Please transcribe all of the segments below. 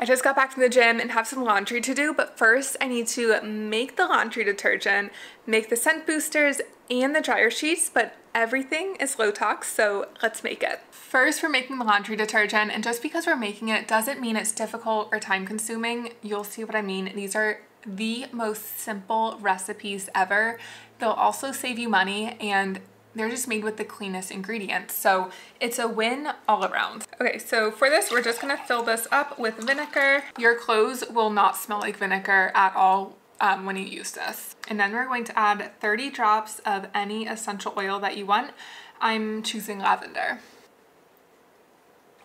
I just got back from the gym and have some laundry to do, but first I need to make the laundry detergent, make the scent boosters and the dryer sheets, but everything is low tox, so let's make it. First, we're making the laundry detergent, and just because we're making it doesn't mean it's difficult or time consuming. You'll see what I mean. These are the most simple recipes ever. They'll also save you money and they're just made with the cleanest ingredients. So it's a win all around. Okay, so for this, we're just gonna fill this up with vinegar. Your clothes will not smell like vinegar at all um, when you use this. And then we're going to add 30 drops of any essential oil that you want. I'm choosing lavender.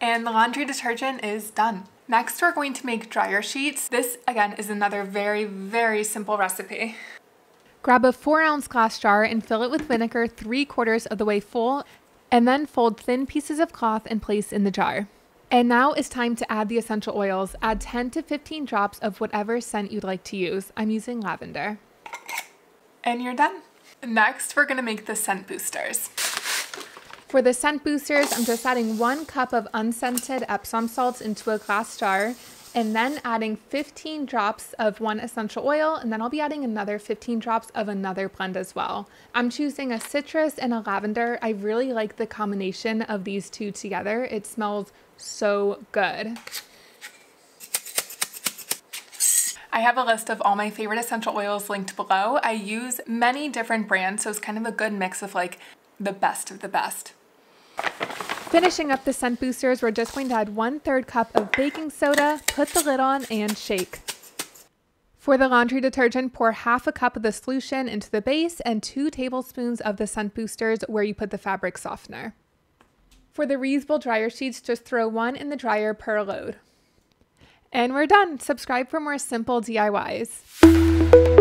And the laundry detergent is done. Next, we're going to make dryer sheets. This, again, is another very, very simple recipe. Grab a four ounce glass jar and fill it with vinegar three quarters of the way full, and then fold thin pieces of cloth and place in the jar. And now it's time to add the essential oils. Add 10 to 15 drops of whatever scent you'd like to use. I'm using lavender. And you're done. Next, we're gonna make the scent boosters. For the scent boosters, I'm just adding one cup of unscented Epsom salts into a glass jar and then adding 15 drops of one essential oil, and then I'll be adding another 15 drops of another blend as well. I'm choosing a citrus and a lavender. I really like the combination of these two together. It smells so good. I have a list of all my favorite essential oils linked below. I use many different brands, so it's kind of a good mix of like the best of the best. Finishing up the scent boosters, we're just going to add one third cup of baking soda, put the lid on, and shake. For the laundry detergent, pour half a cup of the solution into the base and two tablespoons of the scent boosters where you put the fabric softener. For the reusable dryer sheets, just throw one in the dryer per load. And we're done. Subscribe for more simple DIYs.